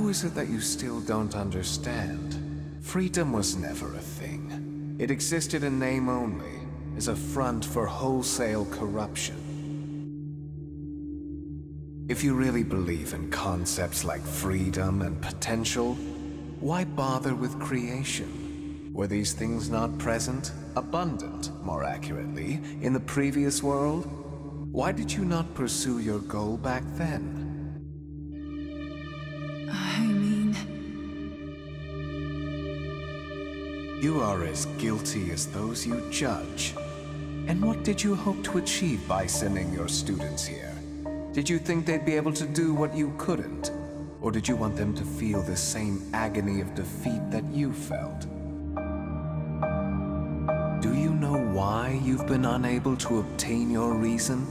How is it that you still don't understand? Freedom was never a thing. It existed in name only, as a front for wholesale corruption. If you really believe in concepts like freedom and potential, why bother with creation? Were these things not present, abundant, more accurately, in the previous world? Why did you not pursue your goal back then? You are as guilty as those you judge. And what did you hope to achieve by sending your students here? Did you think they'd be able to do what you couldn't? Or did you want them to feel the same agony of defeat that you felt? Do you know why you've been unable to obtain your reason?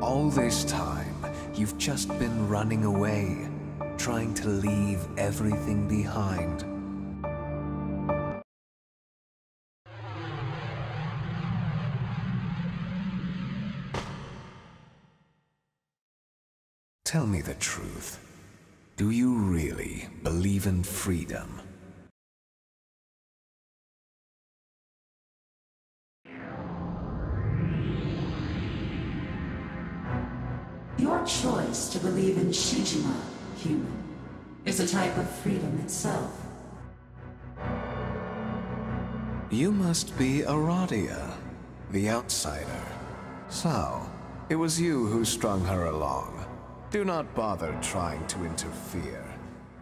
All this time, you've just been running away, trying to leave everything behind. Tell me the truth. Do you really believe in freedom? Your choice to believe in Shijima, human, is a type of freedom itself. You must be Aradia, the outsider. So, it was you who strung her along. Do not bother trying to interfere.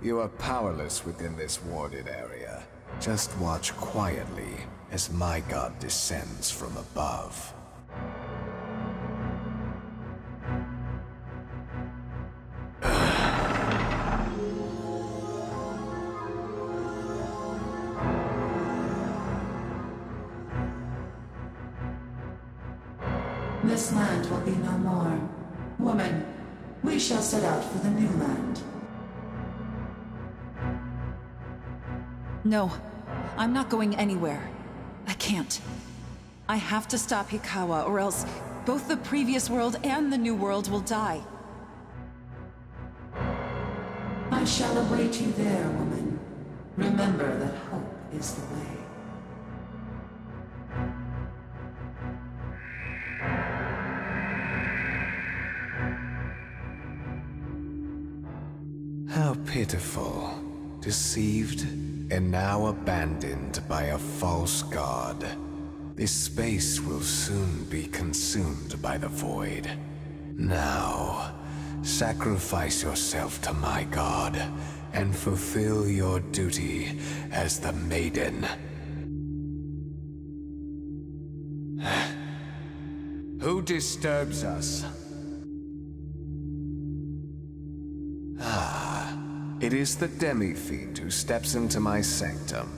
You are powerless within this warded area. Just watch quietly as my god descends from above. This land will be no more. Woman, we shall set out for the new land. No, I'm not going anywhere. I can't. I have to stop Hikawa, or else both the previous world and the new world will die. I shall await you there, woman. Remember that hope is the way. Pitiful. Deceived and now abandoned by a false god. This space will soon be consumed by the void. Now, sacrifice yourself to my god and fulfill your duty as the maiden. Who disturbs us? It is the demi-fiend who steps into my sanctum.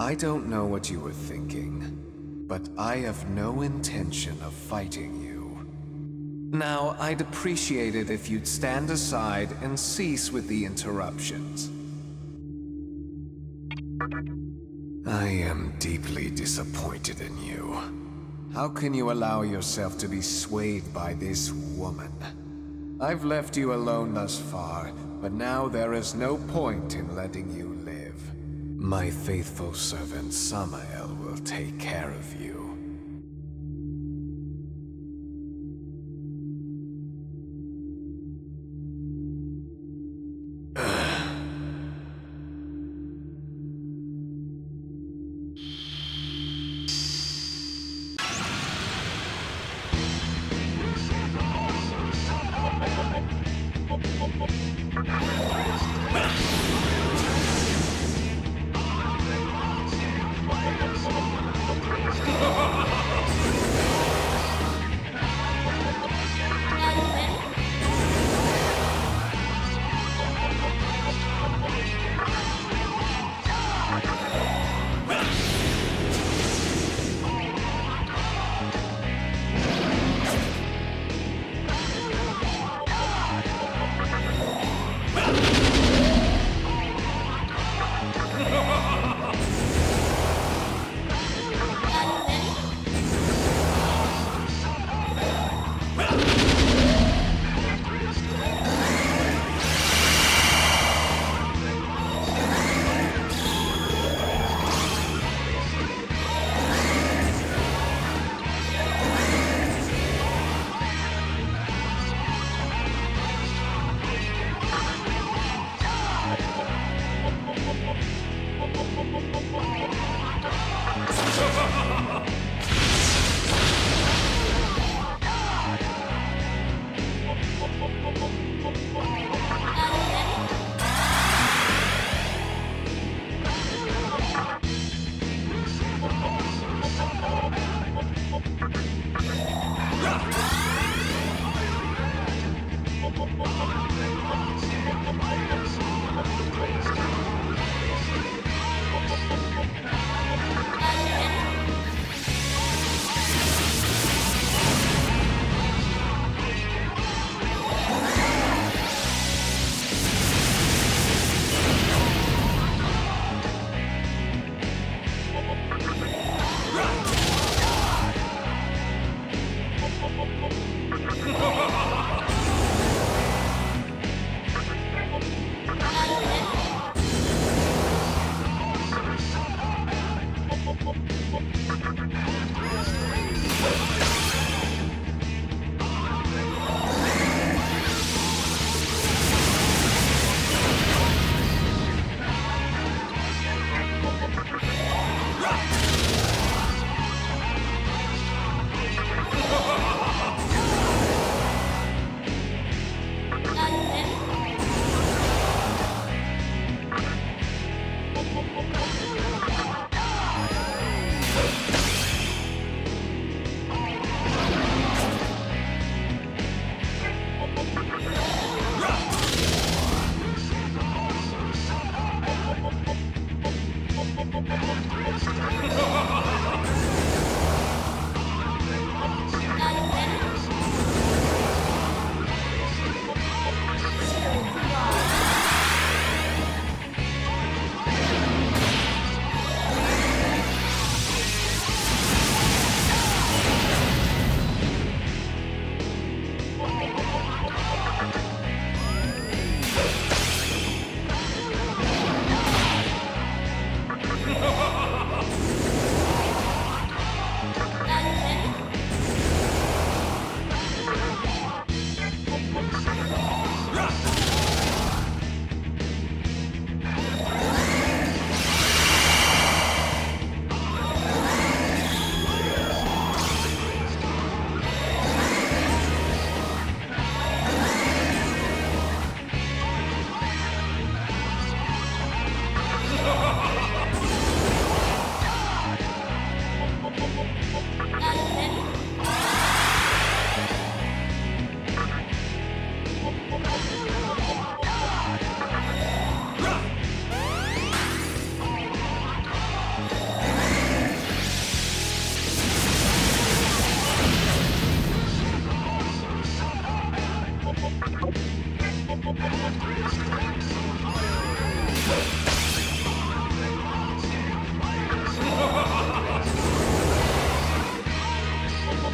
I don't know what you were thinking, but I have no intention of fighting you. Now, I'd appreciate it if you'd stand aside and cease with the interruptions. I am deeply disappointed in you. How can you allow yourself to be swayed by this woman? I've left you alone thus far, but now there is no point in letting you live. My faithful servant Samael will take care of you. Oh.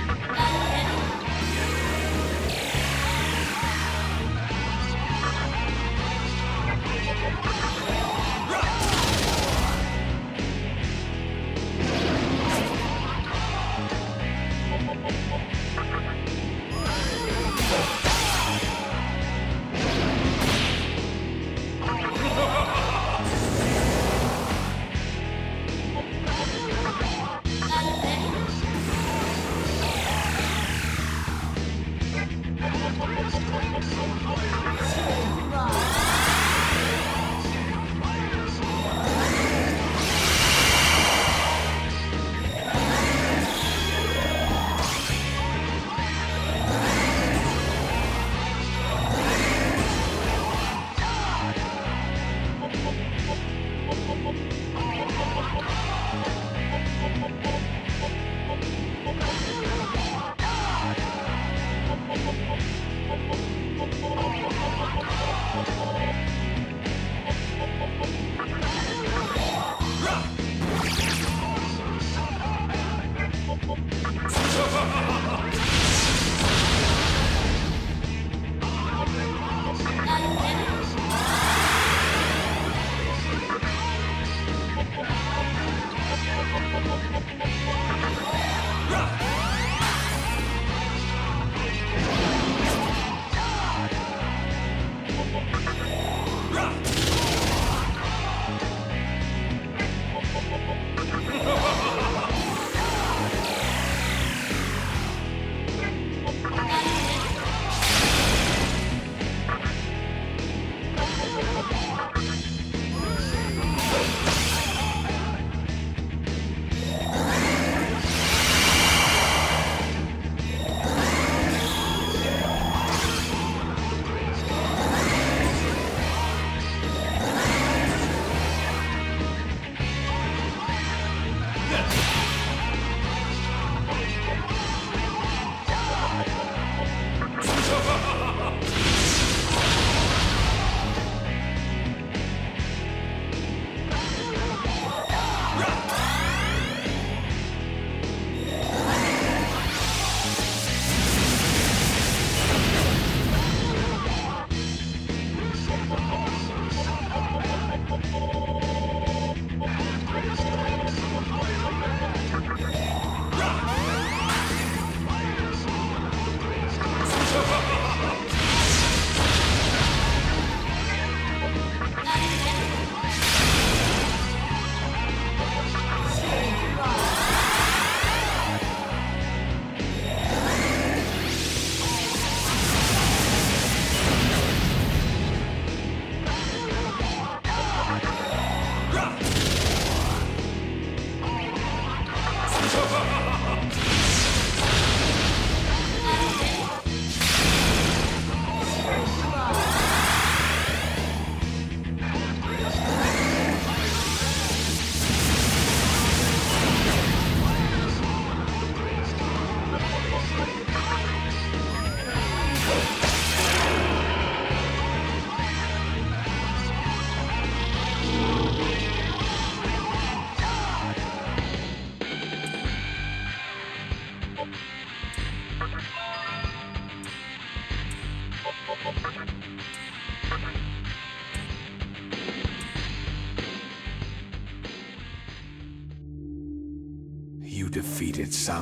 Yeah.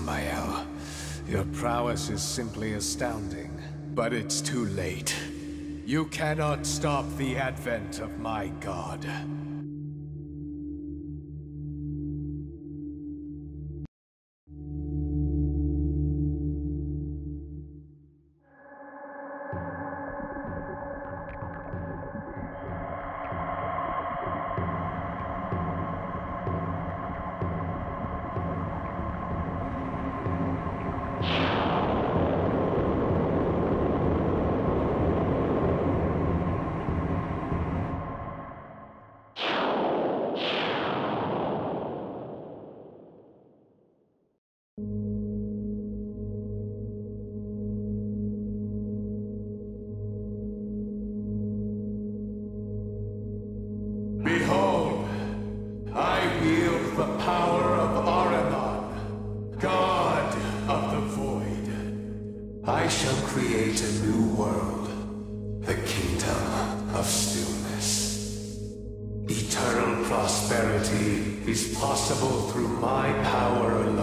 Samael. Your prowess is simply astounding. But it's too late. You cannot stop the advent of my god. is possible through my power alone.